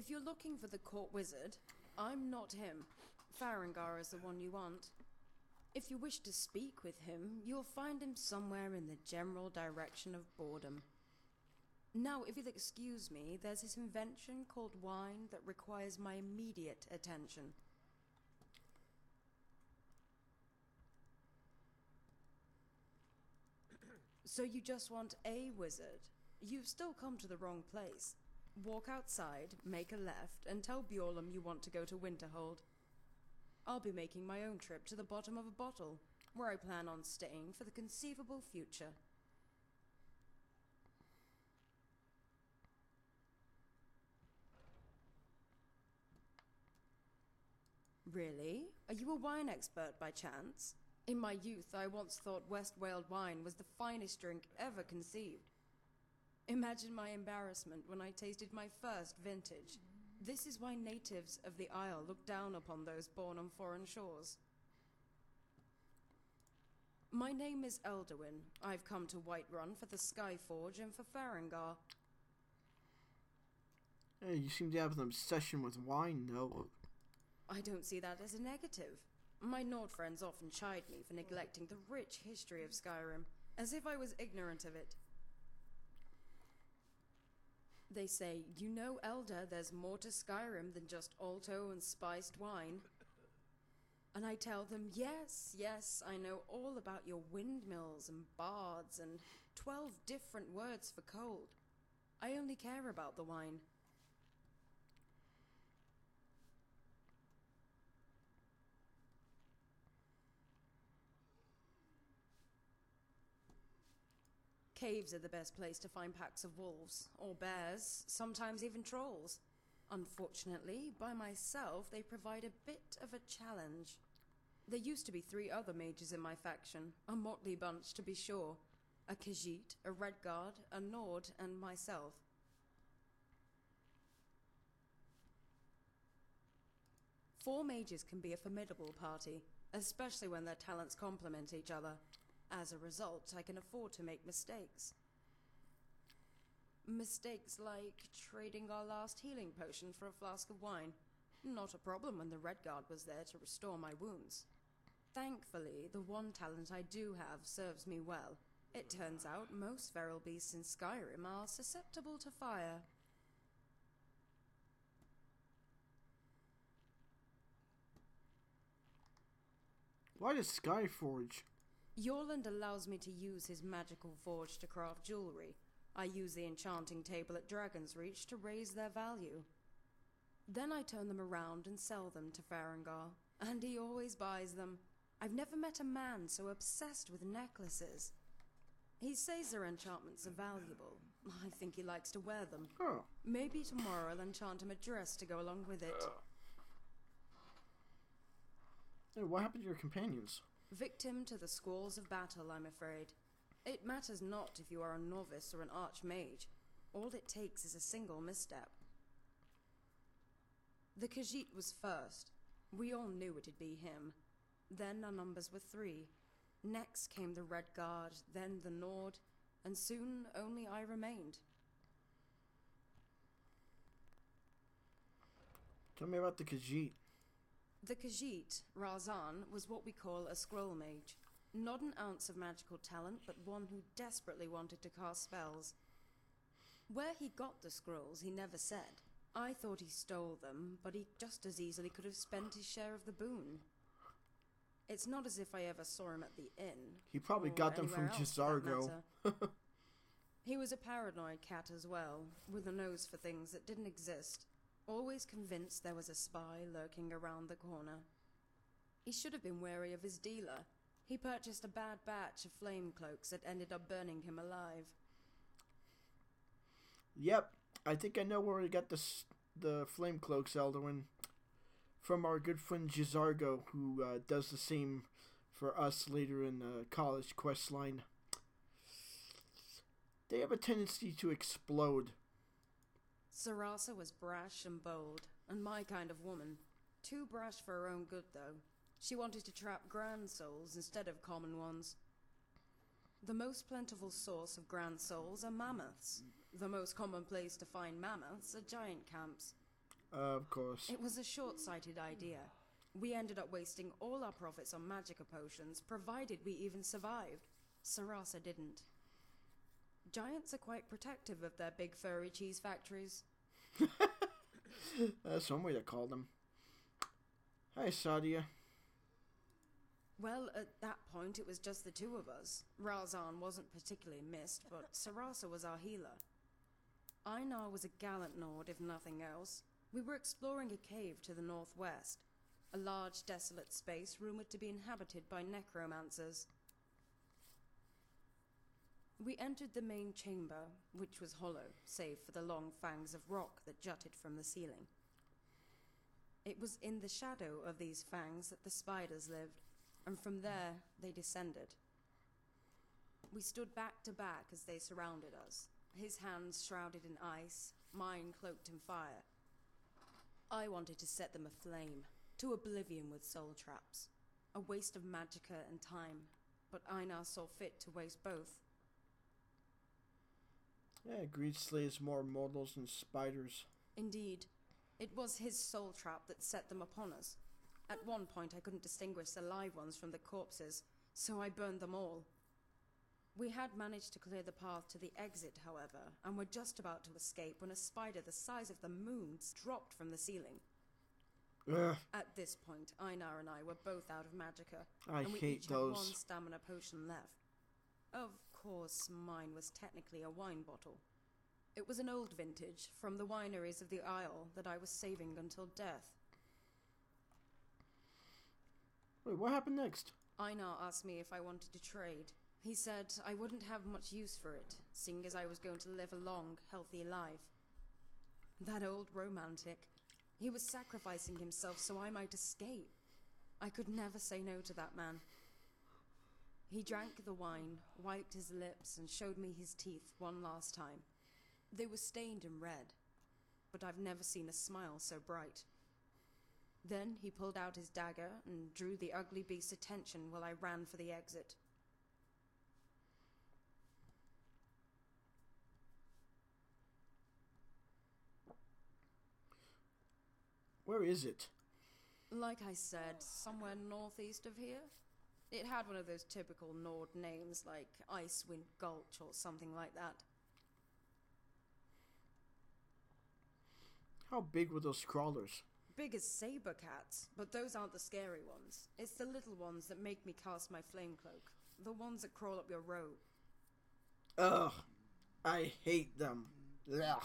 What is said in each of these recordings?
If you're looking for the court wizard, I'm not him. Farengar is the one you want. If you wish to speak with him, you'll find him somewhere in the general direction of boredom. Now, if you'll excuse me, there's this invention called wine that requires my immediate attention. So you just want a wizard? You've still come to the wrong place. Walk outside, make a left, and tell Bjorlam you want to go to Winterhold. I'll be making my own trip to the bottom of a bottle, where I plan on staying for the conceivable future. Really? Are you a wine expert by chance? In my youth, I once thought West Wales wine was the finest drink ever conceived. Imagine my embarrassment when I tasted my first vintage. This is why natives of the Isle look down upon those born on foreign shores. My name is Elderwin. I've come to Whiterun for the Skyforge and for Farengar. Hey, you seem to have an obsession with wine, though. I don't see that as a negative. My Nord friends often chide me for neglecting the rich history of Skyrim, as if I was ignorant of it. They say, you know, Elder, there's more to Skyrim than just alto and spiced wine. And I tell them, yes, yes, I know all about your windmills and bards and 12 different words for cold. I only care about the wine. Caves are the best place to find packs of wolves, or bears, sometimes even trolls. Unfortunately, by myself, they provide a bit of a challenge. There used to be three other mages in my faction, a motley bunch to be sure a Khajiit, a Redguard, a Nord, and myself. Four mages can be a formidable party, especially when their talents complement each other. As a result, I can afford to make mistakes. Mistakes like trading our last healing potion for a flask of wine. Not a problem when the Redguard was there to restore my wounds. Thankfully, the one talent I do have serves me well. It turns out most feral beasts in Skyrim are susceptible to fire. Why does Skyforge? Eorlund allows me to use his magical forge to craft jewelry. I use the enchanting table at Dragon's Reach to raise their value. Then I turn them around and sell them to Farengar, and he always buys them. I've never met a man so obsessed with necklaces. He says their enchantments are valuable. I think he likes to wear them. Oh, Maybe tomorrow I'll enchant him a dress to go along with it. Uh. Hey, what happened to your companions? Victim to the squalls of battle, I'm afraid. It matters not if you are a novice or an archmage. All it takes is a single misstep. The Khajiit was first. We all knew it'd be him. Then our numbers were three. Next came the Red Guard, then the Nord, and soon only I remained. Tell me about the Khajiit. The Khajiit, Razan, was what we call a scroll mage. Not an ounce of magical talent, but one who desperately wanted to cast spells. Where he got the scrolls, he never said. I thought he stole them, but he just as easily could have spent his share of the boon. It's not as if I ever saw him at the inn. He probably got them from anywhere else, for that J'zargo. matter. He was a paranoid cat as well, with a nose for things that didn't exist. Always convinced there was a spy lurking around the corner. He should have been wary of his dealer. He purchased a bad batch of flame cloaks that ended up burning him alive. Yep, I think I know where we got this the flame cloaks, Elderwin. From our good friend J'zargo, who uh, does the same for us later in the college quest line. They have a tendency to explode. Sarasa was brash and bold, and my kind of woman. Too brash for her own good, though. She wanted to trap grand souls instead of common ones. The most plentiful source of grand souls are mammoths. The most common place to find mammoths are giant camps. Uh, of course. It was a short sighted idea. We ended up wasting all our profits on magicka potions, provided we even survived. Sarasa didn't. Giants are quite protective of their big furry cheese factories. That's one way to call them. Hi, Saadia. Well, at that point, it was just the two of us. Razan wasn't particularly missed, but Sarasa was our healer. Einar was a gallant Nord, if nothing else. We were exploring a cave to the northwest, a large, desolate space rumored to be inhabited by necromancers. We entered the main chamber, which was hollow, save for the long fangs of rock that jutted from the ceiling. It was in the shadow of these fangs that the spiders lived, and from there they descended. We stood back to back as they surrounded us, his hands shrouded in ice, mine cloaked in fire. I wanted to set them aflame, to oblivion with soul traps, a waste of magicka and time, but Einar saw fit to waste both. Yeah, greed slays more mortals than spiders. Indeed, it was his soul trap that set them upon us. At one point, I couldn't distinguish the live ones from the corpses, so I burned them all. We had managed to clear the path to the exit, however, and were just about to escape when a spider the size of the moon dropped from the ceiling. Ugh, At this point, Einar and I were both out of magicka, I and we hate each those. had one stamina potion left. Of course, mine was technically a wine bottle. It was an old vintage from the wineries of the Isle that I was saving until death. Wait, what happened next? Einar asked me if I wanted to trade. He said I wouldn't have much use for it, seeing as I was going to live a long, healthy life. That old romantic. He was sacrificing himself so I might escape. I could never say no to that man. He drank the wine, wiped his lips, and showed me his teeth one last time. They were stained and red, but I've never seen a smile so bright. Then he pulled out his dagger and drew the ugly beast's attention while I ran for the exit. Where is it? Like I said, somewhere northeast of here. It had one of those typical Nord names like Icewind Gulch or something like that. How big were those crawlers? Big as saber cats, but those aren't the scary ones. It's the little ones that make me cast my flame cloak. The ones that crawl up your robe. Ugh, I hate them. Ugh.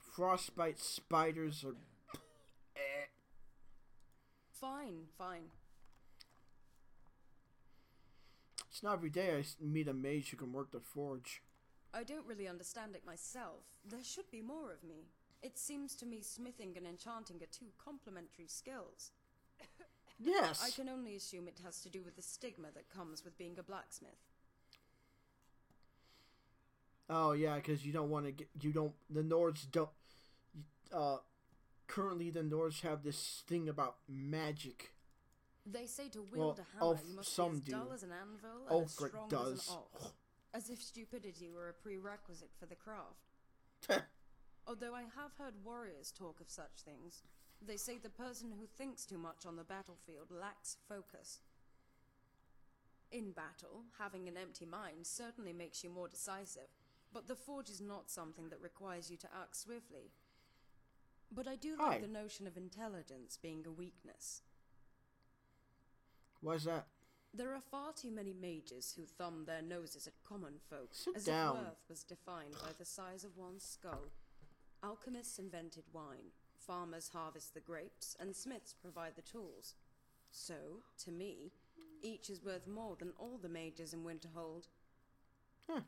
Frostbite spiders are. Eh. Fine, fine. It's not every day I meet a mage who can work the forge. I don't really understand it myself. There should be more of me. It seems to me smithing and enchanting are two complementary skills. Yes. I can only assume it has to do with the stigma that comes with being a blacksmith. Oh yeah, because you don't want to get you don't the Nords don't. Uh, currently the Nords have this thing about magic. They say to Well, wield a hammer, you must some be as dull do. as an anvil and as strong does. as an ox. As if stupidity were a prerequisite for the craft. Although I have heard warriors talk of such things, they say the person who thinks too much on the battlefield lacks focus. In battle, having an empty mind certainly makes you more decisive, but the forge is not something that requires you to act swiftly. But I do like Hi. the notion of intelligence being a weakness. Why's that? There are far too many mages who thumb their noses at common folk, Sit as down. if worth was defined by the size of one's skull. Alchemists invented wine, farmers harvest the grapes, and smiths provide the tools. So, to me, each is worth more than all the mages in Winterhold. Huh.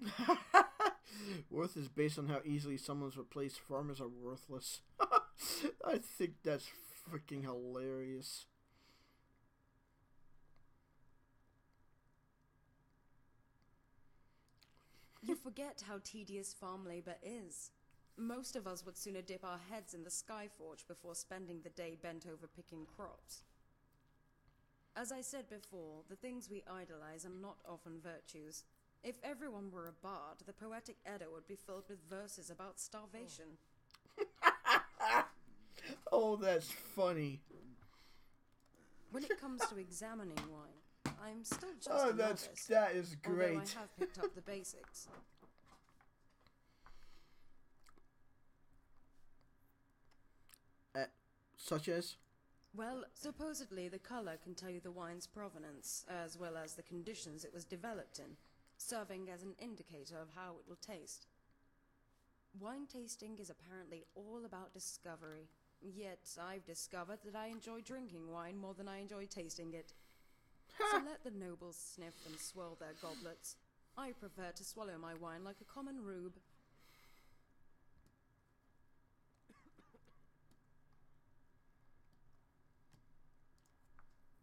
Worth is based on how easily someone's replaced farmers are worthless. I think that's freaking hilarious. You forget how tedious farm labor is. Most of us would sooner dip our heads in the Skyforge before spending the day bent over picking crops. As I said before, the things we idolize are not often virtues. If everyone were a bard, the poetic Edda would be filled with verses about starvation. Oh, that's funny. When it comes to examining wine, I'm still just Oh, a that's novice, that is although great. I have picked up the basics. Uh, such as Well, supposedly the color can tell you the wine's provenance, as well as the conditions it was developed in, serving as an indicator of how it will taste. Wine tasting is apparently all about discovery, yet I've discovered that I enjoy drinking wine more than I enjoy tasting it. so let the nobles sniff and swirl their goblets. I prefer to swallow my wine like a common rube.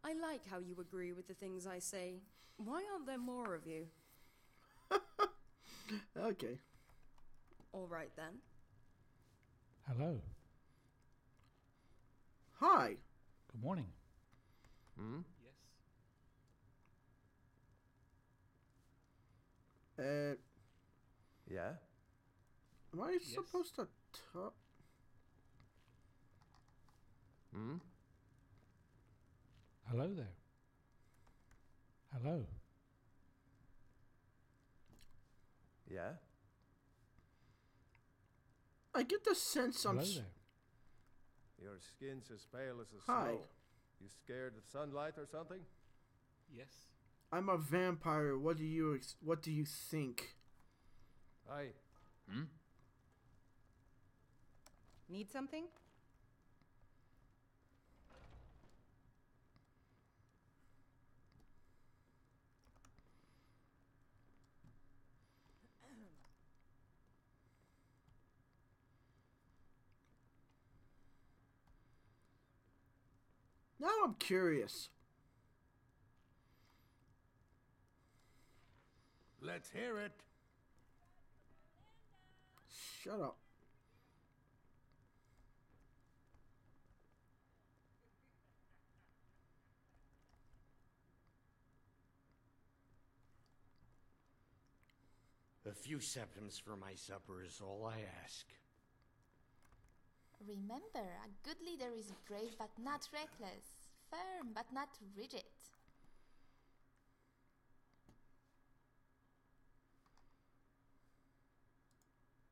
I like how you agree with the things I say. Why aren't there more of you? Okay. All right then. Hello. Hi. Good morning. Hmm? Yes. Uh, Yeah? am I supposed to talk? Hmm? Hello there. Hello. Yeah? I get the sense I'm. Hello s- there. Your skin's as pale as the Hi. snow. You scared of sunlight or something? Yes. I'm a vampire. What do you ex- What do you think? Aye. Hmm? Need something? Now I'm curious. Let's hear it. Shut up. A few septims for my supper is all I ask. Remember, a good leader is brave but not reckless, firm but not rigid.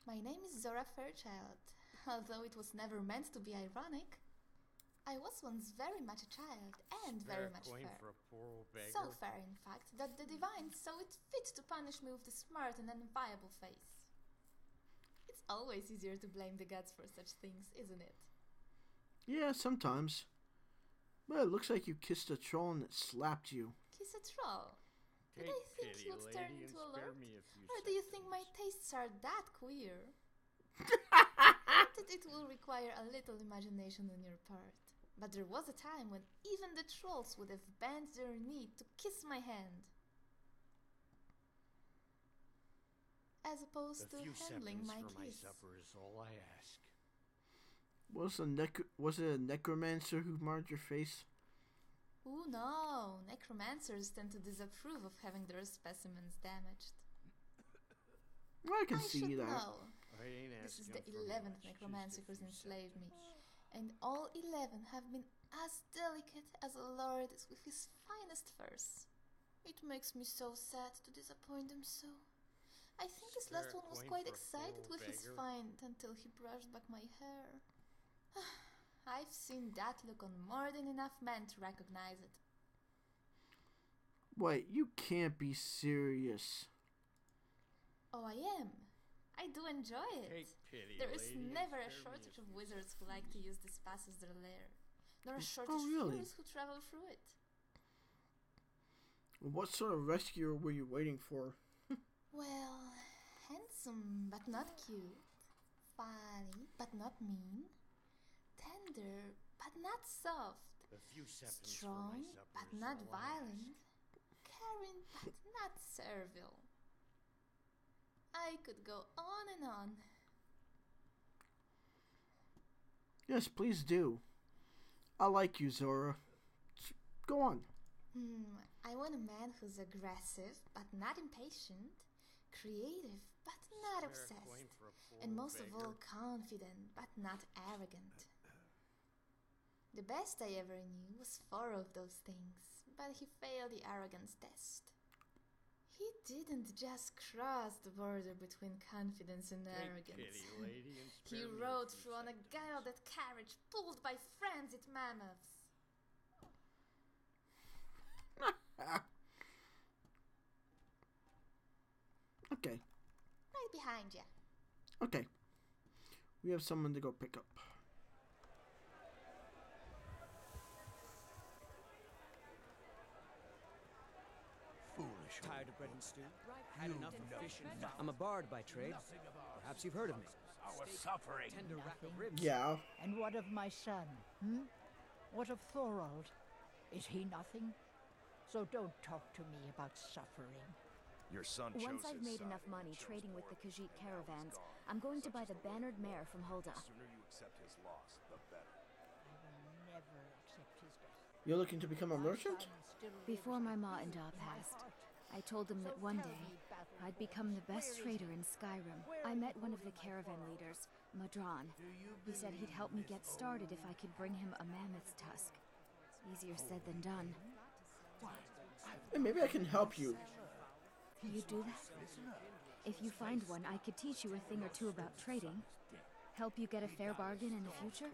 My name is Zora Fairchild, although it was never meant to be ironic. I was once very much a child and very much coin fair. for a poor old beggar. So fair, in fact, that the divines saw it fit to punish me with the smart and enviable face. It's always easier to blame the gods for such things, isn't it? Yeah, sometimes. But it looks like you kissed a troll and it slapped you. Kiss a troll. Did Take I think pity, you'd turn into a lord? me a Or do you think my tastes are that queer? Granted, it will require a little imagination on your part. But there was a time when even the trolls would have bent their knee to kiss my hand. As opposed A to few handling septims my for my supper is all I ask. Was a nec- was it a necromancer who marred your face? Oh no! Necromancers tend to disapprove of having their specimens damaged. I can I see should that. know. I ain't This is the eleventh necromancer who's few enslaved me, and all eleven have been as delicate as a lord is with his finest furs. It makes me so sad to disappoint them so. I think this last one was quite excited poor with his find until he brushed back my hair. I've seen that look on more than enough men to recognize it. Wait, you can't be serious. Oh, I am. I do enjoy it. Take pity, There is lady, never a shortage of wizards who like to use this pass as their lair, nor a shortage oh, of really? heroes who travel through it. What sort of rescuer were you waiting for? Well, handsome but not cute, funny but not mean, tender but not soft, A few strong for my supper but not all I ask. violent, caring but not servile. I could go on and on. Yes, please do. I like you, Zora. Go on. Hmm, I want a man who's aggressive but not impatient, creative but not Swear obsessed, for a poor and most of all confident but not arrogant. The best I ever knew was four of those things, but he failed the arrogance test. He didn't just cross the border between confidence and Take arrogance. pity, lady, and He spare me a rode through on a seconds. gilded carriage pulled by frenzied mammoths. Okay, Right behind you. okay. We have someone to go pick up. Foolish. Tired of bread and stew? Had enough of fish and fowl? I'm a bard by trade. Perhaps you've heard of me. Our suffering. Tender rack of ribs. Yeah. And what of my son? Hmm? What of Thorald? Is he nothing? So don't talk to me about suffering. Your son Once I've made enough money chose trading with the war. Khajiit caravans. I'm going to buy the life. bannered mare from Hulda. The sooner you accept his loss, the better. I will never accept his death. You're looking to become a merchant? Before my ma and Da passed, heart. I told him that one day I'd become the best trader in Skyrim. I met one of the caravan leaders, Ma'dran. He said he'd help me get started if I could bring him a mammoth's tusk. Easier said than done. Hey, maybe I can help you. You do that? If you find one, I could teach you a thing or two about trading. Help you get a fair bargain in the future?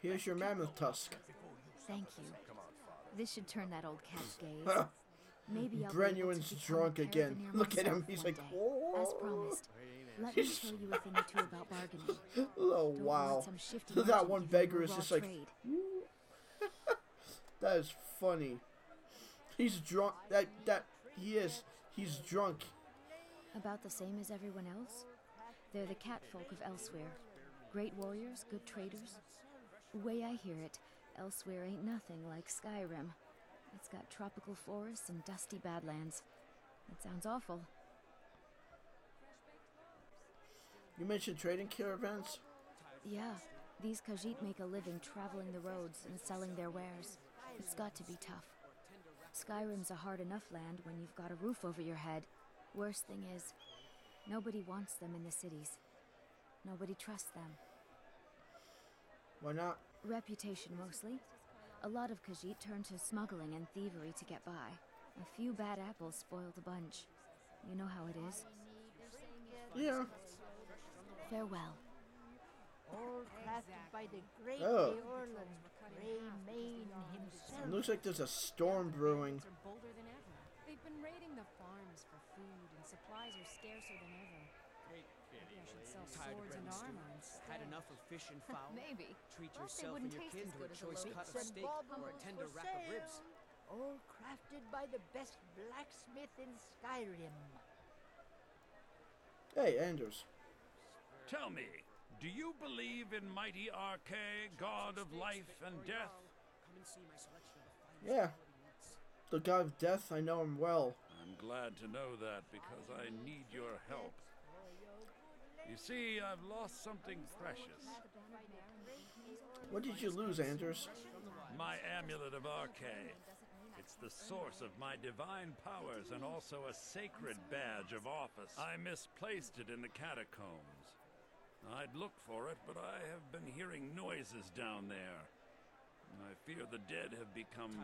Here's your mammoth tusk. Thank you. This should turn that old cat's gaze. Maybe I'll Brenuin's to become a drunk again. Look at him. He's like, day. As promised, let me show you a thing or two about bargaining. Oh wow. That one give you a beggar is just like, that is funny. He's drunk. That that he is. He's drunk. About the same as everyone else. They're the catfolk of Elsweyr. Great warriors, good traders. Way I hear it, Elsweyr ain't nothing like Skyrim. It's got tropical forests and dusty badlands. It sounds awful. You mentioned trading caravans. Yeah, these Khajiit make a living traveling the roads and selling their wares. It's got to be tough. Skyrim's a hard enough land when you've got a roof over your head. Worst thing is, nobody wants them in the cities. Nobody trusts them. Why not? Reputation mostly. A lot of Khajiit turned to smuggling and thievery to get by. A few bad apples spoil the bunch. You know how it is. Yeah. Farewell. All oh. crafted by the great Oh. Eorlund, Grey Mane himself. Looks like there's a storm brewing. are bolder than ever. They've been raiding the farms for food, and supplies are scarcer than ever. Great Maybe I should sell Tired swords and and stew? armor instead. Had enough of fish and fowl? Maybe. Treat Well, yourself and your taste kin to a choice cut of steak or a tender for rack of ribs. All crafted by the best blacksmith in Skyrim. Hey, Andurs. Tell me, do you believe in mighty Arkay, god of life and death? Come and see my selection of Yeah. The god of death. I know him well. I'm glad to know that because I need your help. You see, I've lost something precious. What did you lose, Andurs? My amulet of Arkay. It's the source of my divine powers and also a sacred badge of office. I misplaced it in the catacombs. I'd look for it, but I have been hearing noises down there. I fear the dead have become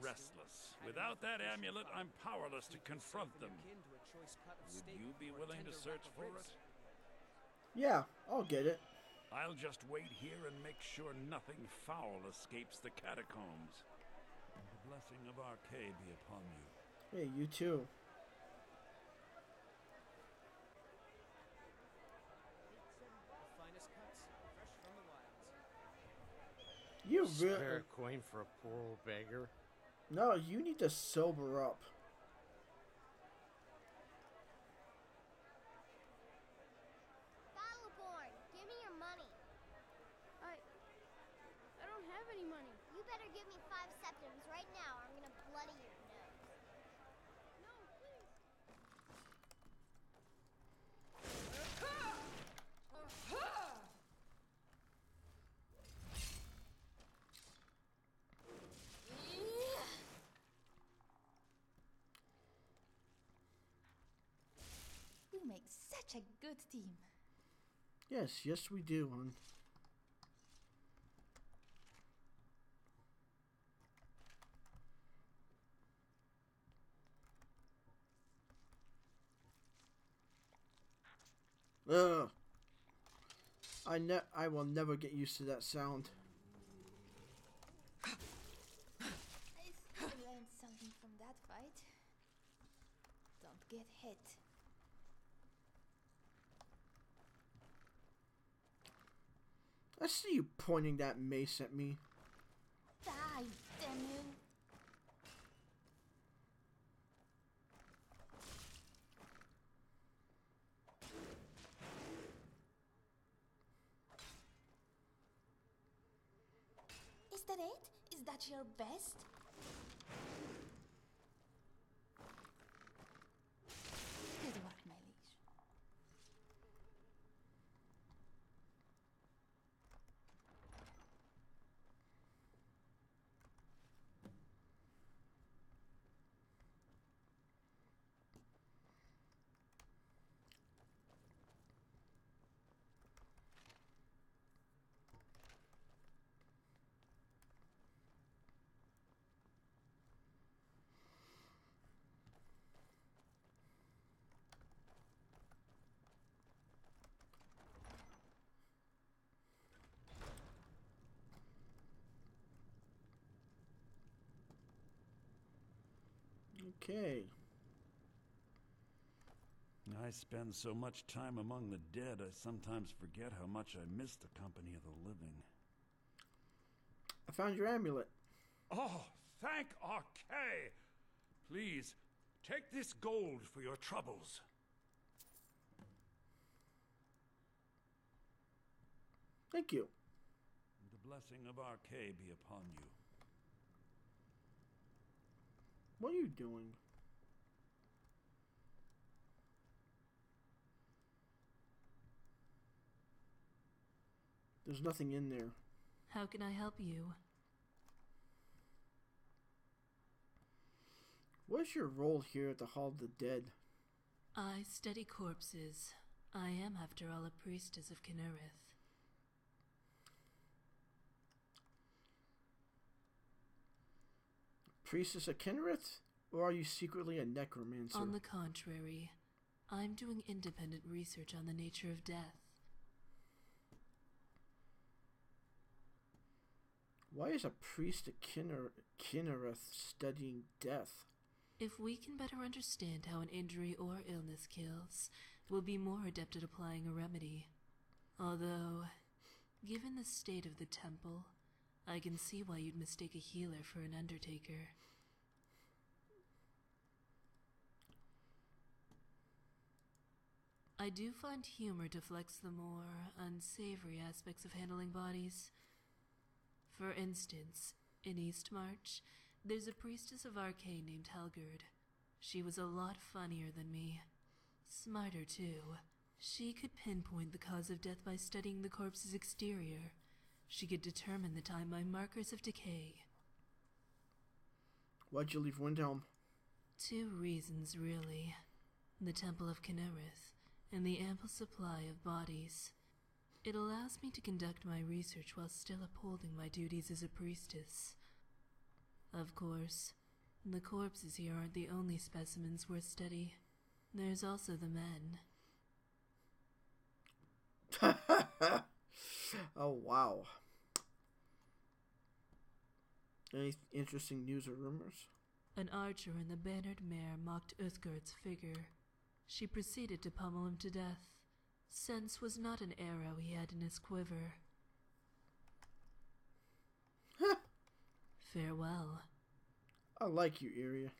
restless. Without that amulet, I'm powerless to confront them. Kin to a choice cut of Would you be willing to search for it? Yeah, I'll get it. I'll just wait here and make sure nothing foul escapes the catacombs. The blessing of Arkay be upon you. Hey, you too. The finest cuts, fresh from the wilds. You Spare a coin for a poor old beggar. No, you need to sober up. Battleborn, give me your money. I. I don't have any money. You better give me five septims right now, or I'm gonna bloody your nose. No, please. Such a good team. Yes, yes, we do. hon. Ugh. I ne- I will never get used to that sound. I learned something from that fight. Don't get hit. I see you pointing that mace at me. Die, you! Is that it? Is that your best? Good work, my liege. Okay. I spend so much time among the dead, I sometimes forget how much I miss the company of the living. I found your amulet. Oh, thank Arkay! Please, take this gold for your troubles. Thank you. The blessing of Arkay be upon you. What are you doing? There's nothing in there. How can I help you? What's your role here at the Hall of the Dead? I study corpses. I am, after all, a priestess of Kynareth. Priestess of Kynareth? Or are you secretly a necromancer? On the contrary, I'm doing independent research on the nature of death. Why is a priest of Kinner- Kynareth studying death? If we can better understand how an injury or illness kills, we'll be more adept at applying a remedy. Although, given the state of the temple, I can see why you'd mistake a healer for an undertaker. I do find humor deflects the more unsavory aspects of handling bodies. For instance, in Eastmarch, there's a priestess of Arkay named Helgerd. She was a lot funnier than me. Smarter, too. She could pinpoint the cause of death by studying the corpse's exterior. She could determine the time by markers of decay. Why'd you leave Windhelm? Two reasons, really the Temple of Kynareth and the ample supply of bodies. It allows me to conduct my research while still upholding my duties as a priestess. Of course, the corpses here aren't the only specimens worth study. There's also the men. oh, wow. Any interesting news or rumors? An archer in the bannered mare mocked Uthgerd's figure. She proceeded to pummel him to death. Sense was not an arrow he had in his quiver. Farewell. I like you, Iria.